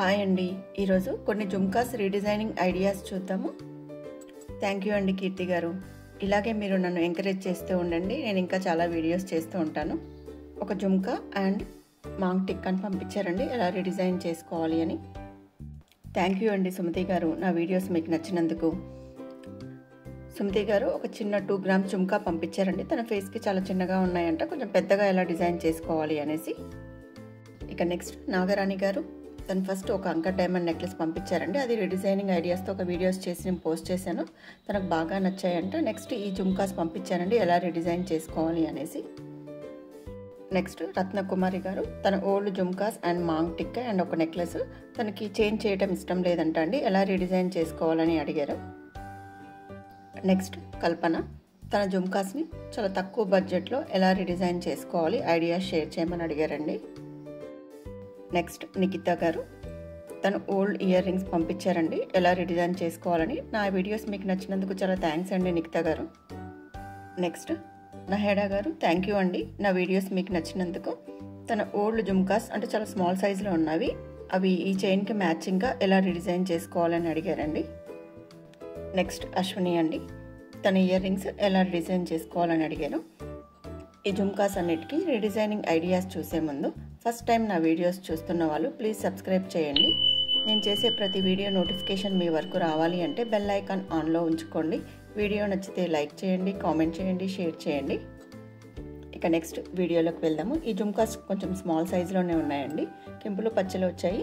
Hi అండి. ఈరోజు కొన్ని జుమ్కాస్ రీడిజైనింగ్ ఐడియాస్ చూద్దాము. థ్యాంక్ యూ అండి కీర్తి గారు. ఇలాగే మీరు నన్ను ఎంకరేజ్ చేస్తూ ఉండండి. నేను ఇంకా చాలా వీడియోస్ చేస్తూ ఉంటాను. ఒక జుమ్కా అండ్ మాంగ్ టిక్ అని పంపించారండి. ఎలా రీడిజైన్ చేసుకోవాలి అని. థ్యాంక్ యూ అండి సుమతి గారు నా వీడియోస్ మీకు నచ్చినందుకు. సుమతి గారు ఒక చిన్న టూ గ్రామ్ జుమ్కా పంపించారండి. తన ఫేస్కి చాలా చిన్నగా ఉన్నాయంట. కొంచెం పెద్దగా ఎలా డిజైన్ చేసుకోవాలి అనేసి. ఇక నెక్స్ట్ నాగరాణి గారు. తను ఫస్ట్ ఒక అంక డైమండ్ నెక్లెస్ పంపించారండి. అది రీడిజైనింగ్ ఐడియాస్తో ఒక వీడియోస్ చేసి నేను పోస్ట్ చేశాను. తనకు బాగా నచ్చాయంట. నెక్స్ట్ ఈ జుమ్కాస్ పంపించారండి ఎలా రీడిజైన్ చేసుకోవాలి అనేసి. నెక్స్ట్ రత్నకుమారి గారు తన old jhumkas and maang tikka and ఒక నెక్లెస్ తనకి చేంజ్ చేయడం ఇష్టం లేదంట అండి. ఎలా రీడిజైన్ చేసుకోవాలని అడిగారు. నెక్స్ట్ కల్పన తన జుమ్కాస్ని చాలా తక్కువ బడ్జెట్లో ఎలా రీడిజైన్ చేసుకోవాలి ఐడియాస్ షేర్ చేయమని అడిగారండి. నెక్స్ట్ నిఖితా గారు. తను ఓల్డ్ ఇయర్ రింగ్స్ పంపించారండి. ఎలా రిడిజైన్ చేసుకోవాలని. నా వీడియోస్ మీకు నచ్చినందుకు చాలా థ్యాంక్స్ అండి నిఖిత గారు. నెక్స్ట్ నహేడా గారు థ్యాంక్ యూ అండి. నా వీడియోస్ మీకు నచ్చినందుకు. తన ఓల్డ్ జుమ్కాస్ అంటే చాలా స్మాల్ సైజులో ఉన్నవి. అవి ఈ చైన్కి మ్యాచింగ్గా ఎలా రిడిజైన్ చేసుకోవాలని అడిగారండి. నెక్స్ట్ అశ్విని అండి. తన ఇయర్ రింగ్స్ ఎలా డిజైన్ చేసుకోవాలని అడిగారు ఈ జుమ్కాస్ అన్నిటికీ రీడిజైనింగ్ ఐడియాస్ చూసే ముందు ఫస్ట్ టైం నా వీడియోస్ చూస్తున్న వాళ్ళు ప్లీజ్ సబ్స్క్రైబ్ చేయండి. నేను చేసే ప్రతి వీడియో నోటిఫికేషన్ మీ వరకు రావాలి అంటే బెల్ ఐకాన్ ఆన్లో ఉంచుకోండి. వీడియో నచ్చితే లైక్ చేయండి కామెంట్ చేయండి షేర్ చేయండి. ఇక నెక్స్ట్ వీడియోలోకి వెళ్దాము. ఈ జుమ్కాస్ కొంచెం స్మాల్ సైజులోనే ఉన్నాయండి. కెంపులు పచ్చలు వచ్చాయి.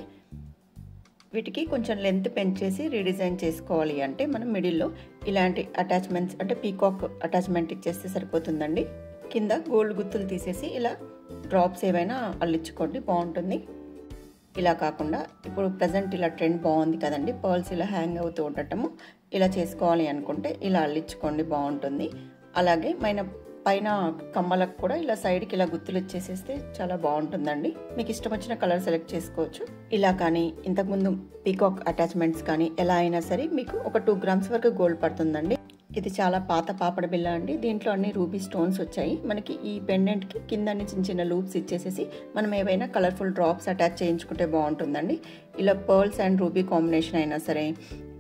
వీటికి కొంచెం లెంత్ పెంచేసి రీడిజైన్ చేసుకోవాలి అంటే మనం మిడిల్లో ఇలాంటి అటాచ్మెంట్స్ అంటే పీకాక్ అటాచ్మెంట్ ఇచ్చేస్తే సరిపోతుందండి. కింద గోల్డ్ గుత్తులు తీసేసి ఇలా డ్రాప్స్ ఏవైనా అల్లించుకోండి బాగుంటుంది. ఇలా కాకుండా ఇప్పుడు ప్రజెంట్ ఇలా ట్రెండ్ బాగుంది కదండి పర్ల్స్ ఇలా హ్యాంగ్ అవుతూ ఉండటము ఇలా చేసుకోవాలి అనుకుంటే ఇలా అల్లించుకోండి బాగుంటుంది. అలాగే మన పైన కమ్మలకు కూడా ఇలా సైడ్కి ఇలా గుత్తులు ఇచ్చేసేస్తే చాలా బాగుంటుందండి. మీకు ఇష్టం వచ్చిన కలర్ సెలెక్ట్ చేసుకోవచ్చు. ఇలా కానీ ఇంతకుముందు పీకాక్ అటాచ్మెంట్స్ కానీ ఎలా అయినా సరే మీకు ఒక టూ గ్రామ్స్ వరకు గోల్డ్ పడుతుందండి. ఇది చాలా పాత పాపడ బిల్ల అండి. దీంట్లో అన్ని రూబీ స్టోన్స్ వచ్చాయి. మనకి ఈ పెండెంట్కి కింద చిన్న చిన్న లూప్స్ ఇచ్చేసేసి మనం ఏవైనా కలర్ఫుల్ డ్రాప్స్ అటాచ్ చేయించుకుంటే బాగుంటుందండి. ఇలా పర్ల్స్ అండ్ రూబీ కాంబినేషన్ అయినా సరే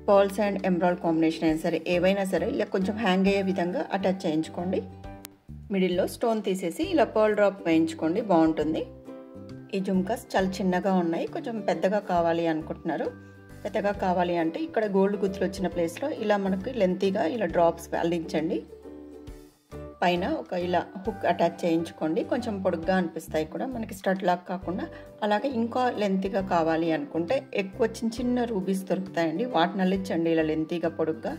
పర్ల్స్ అండ్ ఎంబ్రాయిడ్ కాంబినేషన్ అయినా సరే ఏవైనా సరే ఇలా కొంచెం హ్యాంగ్ అయ్యే విధంగా అటాచ్ చేయించుకోండి. మిడిల్లో స్టోన్ తీసేసి ఇలా పర్ల్ డ్రాప్ వేయించుకోండి బాగుంటుంది. ఈ జుమ్కాస్ చాలా చిన్నగా ఉన్నాయి కొంచెం పెద్దగా కావాలి అనుకుంటున్నారు. పెద్దగా కావాలి అంటే ఇక్కడ గోల్డ్ గుత్తులు వచ్చిన ప్లేస్లో ఇలా మనకి లెంతీగా ఇలా డ్రాప్స్ అల్లించండి పైన ఒక ఇలా హుక్ అటాచ్ చేయించుకోండి. కొంచెం పొడుగ్గా అనిపిస్తాయి కూడా. మనకి స్టడ్ లాక్ కాకుండా అలాగే ఇంకా లెంతీగా కావాలి అనుకుంటే ఎక్కువ చిన్న చిన్న రూబీస్ దొరుకుతాయండి. వాటిని అల్లించండి ఇలా లెంతీగా పొడుగ్గా.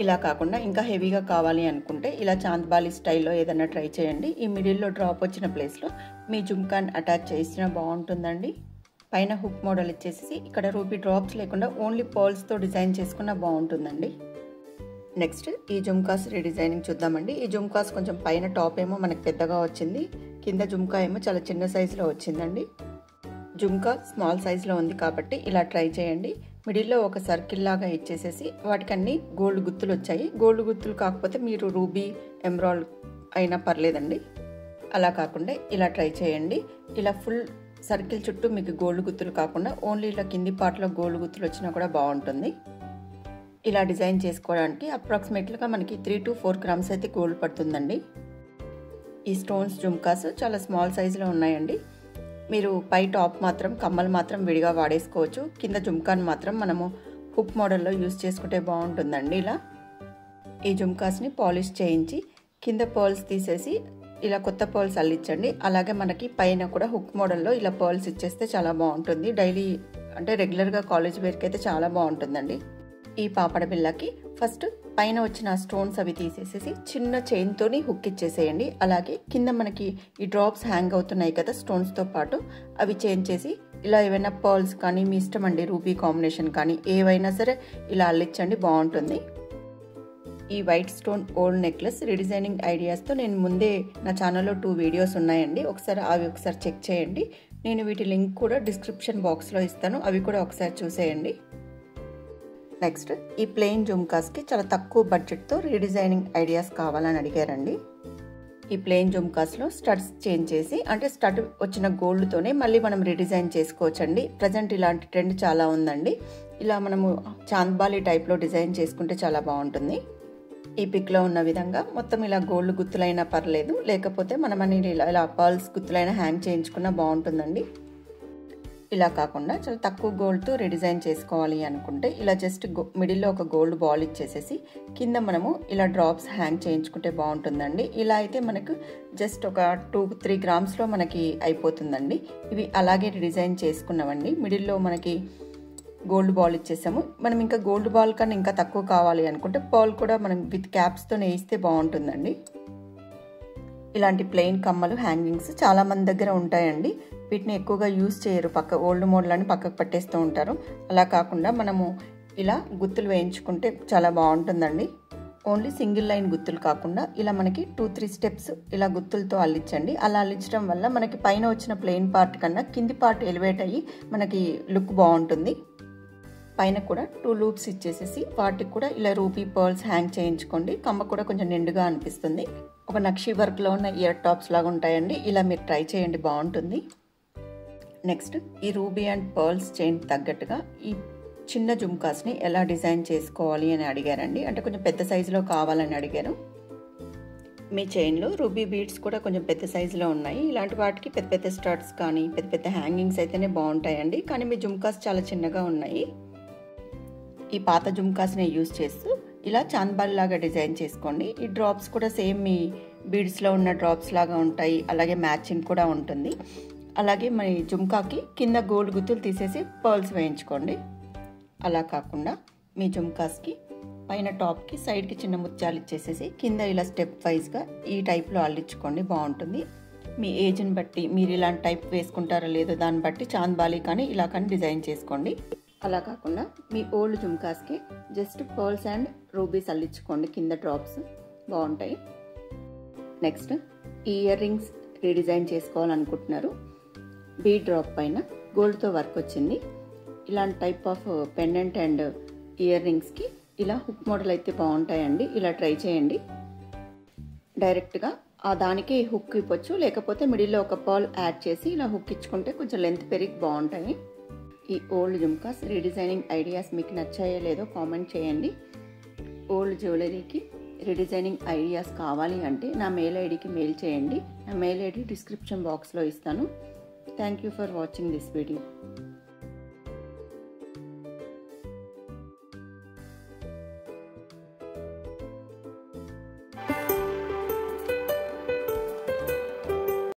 ఇలా కాకుండా ఇంకా హెవీగా కావాలి అనుకుంటే ఇలా చాంద్బాలి స్టైల్లో ఏదైనా ట్రై చేయండి. ఈ మిడిల్లో డ్రాప్ వచ్చిన ప్లేస్లో మీ జుమ్కాన్ అటాచ్ చేసినా బాగుంటుందండి. పైన హుక్ మోడల్ ఇచ్చేసి ఇక్కడ రూబీ డ్రాప్స్ లేకుండా ఓన్లీ పర్ల్స్తో డిజైన్ చేసుకున్న బాగుంటుందండి. నెక్స్ట్ ఈ జుమ్కాస్ రీడిజైనింగ్ చూద్దామండి. ఈ జుమ్కాస్ కొంచెం పైన టాప్ ఏమో మనకు పెద్దగా వచ్చింది. కింద జుమ్కా ఏమో చాలా చిన్న సైజులో వచ్చిందండి. జుమ్కా స్మాల్ సైజులో ఉంది కాబట్టి ఇలా ట్రై చేయండి. మిడిల్లో ఒక సర్కిల్ లాగా ఇచ్చేసేసి వాటికన్నీ గోల్డ్ గుత్తులు వచ్చాయి. గోల్డ్ గుత్తులు కాకపోతే మీరు రూబీ ఎంబ్రాయిడ్ అయినా పర్లేదండి. అలా కాకుండా ఇలా ట్రై చేయండి. ఇలా ఫుల్ సర్కిల్ చుట్టూ మీకు గోల్డ్ గుత్తులు కాకుండా ఓన్లీ ఇలా కింది పార్ట్లో గోల్డ్ గుత్తులు వచ్చినా కూడా బాగుంటుంది. ఇలా డిజైన్ చేసుకోవడానికి అప్రాక్సిమేట్గా మనకి త్రీ టు ఫోర్ గ్రామ్స్ అయితే గోల్డ్ పడుతుందండి. ఈ స్టోన్స్ జుమ్కాస్ చాలా స్మాల్ సైజులో ఉన్నాయండి. మీరు పై టాప్ మాత్రం కమ్మలు మాత్రం విడిగా వాడేసుకోవచ్చు. కింద జుమ్కాన్ మాత్రం మనము హుక్ మోడల్లో యూస్ చేసుకుంటే బాగుంటుందండి ఇలా. ఈ జుమ్కాస్ని పాలిష్ చేయించి కింద పర్ల్స్ తీసేసి ఇలా కొత్త పర్ల్స్ అల్లించండి. అలాగే మనకి పైన కూడా హుక్ మోడల్లో ఇలా పర్ల్స్ ఇచ్చేస్తే చాలా బాగుంటుంది. డైలీ అంటే రెగ్యులర్గా కాలేజ్ వేర్కి అయితే చాలా బాగుంటుందండి. ఈ పాపడ బిల్లకి ఫస్ట్ పైన వచ్చిన స్టోన్స్ అవి తీసేసేసి చిన్న చైన్తోని హుక్ ఇచ్చేసేయండి. అలాగే కింద మనకి ఈ డ్రాప్స్ హ్యాంగ్ అవుతున్నాయి కదా స్టోన్స్తో పాటు అవి చేంజ్ చేసి ఇలా ఏవైనా పర్ల్స్ కానీ మీ ఇష్టం అండి రూబీ కాంబినేషన్ కానీ ఏవైనా సరే ఇలా అల్లించండి బాగుంటుంది. ఈ white stone old necklace redesigning ఐడియాస్తో నేను ముందే నా ఛానల్లో టూ వీడియోస్ ఉన్నాయండి. ఒకసారి అవి ఒకసారి చెక్ చేయండి. నేను వీటి లింక్ కూడా డిస్క్రిప్షన్ బాక్స్లో ఇస్తాను. అవి కూడా ఒకసారి చూసేయండి. నెక్స్ట్ ఈ ప్లెయిన్ జుమ్కాస్కి చాలా తక్కువ బడ్జెట్తో రీడిజైనింగ్ ఐడియాస్ కావాలని అడిగారండి. ఈ ప్లెయిన్ జుమ్కాస్లో స్టడ్స్ చేంజ్ చేసి అంటే స్టడ్ వచ్చిన గోల్డ్తోనే మళ్ళీ మనం రిడిజైన్ చేసుకోవచ్చండి. ప్రజెంట్ ఇలాంటి ట్రెండ్ చాలా ఉందండి. ఇలా మనము చాంద్బాలి టైప్లో డిజైన్ చేసుకుంటే చాలా బాగుంటుంది. ఈ పిక్లో ఉన్న విధంగా మొత్తం ఇలా గోల్డ్ గుత్తులైనా పర్లేదు. లేకపోతే మనం ఇలా ఇలా పర్ల్స్ గుత్తులైనా హ్యాంగ్ చేయించుకున్నా బాగుంటుందండి. ఇలా కాకుండా చాలా తక్కువ గోల్డ్తో రిడిజైన్ చేసుకోవాలి అనుకుంటే ఇలా జస్ట్ గో మిడిల్లో ఒక గోల్డ్ బాల్ ఇచ్చేసేసి కింద మనము ఇలా డ్రాప్స్ హ్యాంగ్ చేయించుకుంటే బాగుంటుందండి. ఇలా అయితే మనకు జస్ట్ ఒక టూ త్రీ గ్రామ్స్లో మనకి అయిపోతుందండి. ఇవి అలాగే డిజైన్ చేసుకున్నామండి. మిడిల్లో మనకి గోల్డ్ బాల్ ఇచ్చేసాము. మనం ఇంకా గోల్డ్ బాల్ కన్నా ఇంకా తక్కువ కావాలి అనుకుంటే బాల్ కూడా మనం విత్ క్యాప్స్తో వేయిస్తే బాగుంటుందండి. ఇలాంటి ప్లెయిన్ కమ్మలు హ్యాంగింగ్స్ చాలా మంది దగ్గర ఉంటాయండి. వీటిని ఎక్కువగా యూజ్ చేయరు. పక్క ఓల్డ్ మోడల్ అని పక్కకు పట్టేస్తూ ఉంటారు. అలా కాకుండా మనము ఇలా గుత్తులు వేయించుకుంటే చాలా బాగుంటుందండి. ఓన్లీ సింగిల్ లైన్ గుత్తులు కాకుండా ఇలా మనకి టూ త్రీ స్టెప్స్ ఇలా గుత్తులతో అల్లించండి. అలా అల్లించడం వల్ల మనకి పైన వచ్చిన ప్లెయిన్ పార్ట్ కన్నా కింది పార్ట్ ఎలివేట్ అయ్యి మనకి లుక్ బాగుంటుంది. పైన కూడా టూ లూప్స్ ఇచ్చేసేసి వాటికి కూడా ఇలా రూపీ పర్ల్స్ హ్యాంగ్ చేయించుకోండి. కమ్మ కూడా కొంచెం నిండుగా అనిపిస్తుంది. ఒక నక్షి వర్క్లో ఉన్న ఇయర్ టాప్స్ లాగా ఉంటాయండి. ఇలా మీరు ట్రై చేయండి బాగుంటుంది. నెక్స్ట్ ఈ రూబీ అండ్ పర్ల్స్ చైన్ తగ్గట్టుగా ఈ చిన్న జుమ్కాస్ని ఎలా డిజైన్ చేసుకోవాలి అని అడిగారండి. అంటే కొంచెం పెద్ద సైజులో కావాలని అడిగారు. మీ చైన్లో రూబీ బీడ్స్ కూడా కొంచెం పెద్ద సైజులో ఉన్నాయి. ఇలాంటి వాటికి పెద్ద పెద్ద స్టార్ట్స్ కానీ పెద్ద పెద్ద హ్యాంగింగ్స్ అయితేనే బాగుంటాయండి. కానీ మీ జుమ్కాస్ చాలా చిన్నగా ఉన్నాయి. ఈ పాత జుమ్కాస్ని యూస్ చేస్తూ ఇలా చాంద్బాల్ లాగా డిజైన్ చేసుకోండి. ఈ డ్రాప్స్ కూడా సేమ్ మీ బీడ్స్లో ఉన్న డ్రాప్స్ లాగా ఉంటాయి. అలాగే మ్యాచింగ్ కూడా ఉంటుంది. అలాగే మన జుమ్కాకి కింద గోల్డ్ గుత్తులు తీసేసి పర్ల్స్ వేయించుకోండి. అలా కాకుండా మీ జుమ్కాస్కి పైన టాప్కి సైడ్కి చిన్న ముత్యాలు ఇచ్చేసేసి కింద ఇలా స్టెప్ వైజ్గా ఈ టైప్లో అల్లించుకోండి. బాగుంటుంది. మీ ఏజ్ని బట్టి మీరు ఇలాంటి టైప్ వేసుకుంటారో లేదో దాన్ని బట్టి చాంద్బాలి కానీ ఇలా కానీ డిజైన్ చేసుకోండి. అలా కాకుండా మీ ఓల్డ్ జుమ్కాస్కి జస్ట్ పర్ల్స్ అండ్ రూబీస్ అల్లించుకోండి. కింద డ్రాప్స్ బాగుంటాయి. నెక్స్ట్ ఈ ఇయర్ రింగ్స్ రీడిజైన్ చేసుకోవాలనుకుంటున్నారు. బీ డ్రాప్ పైన గోల్డ్తో వర్క్ వచ్చింది. ఇలాంటి type of pendant and year రింగ్స్కి ఇలా హుక్ మోడల్ అయితే బాగుంటాయండి. ఇలా ట్రై చేయండి. డైరెక్ట్గా ఆ దానికి హుక్ ఇవ్వచ్చు. లేకపోతే మిడిల్లో ఒక పాల్ యాడ్ చేసి ఇలా హుక్ ఇచ్చుకుంటే కొంచెం లెంత్ పెరిగి బాగుంటాయి. ఈ ఓల్డ్ జుమ్కాస్ రీడిజైనింగ్ ఐడియాస్ మీకు నచ్చాయో లేదో కామెంట్ చేయండి. ఓల్డ్ జ్యువెలరీకి రీడిజైనింగ్ ఐడియాస్ కావాలి అంటే నా మెయిల్ ఐడికి మెయిల్ చేయండి. నా మెయిల్ ఐడి డిస్క్రిప్షన్ బాక్స్లో ఇస్తాను. Thank you for watching this video.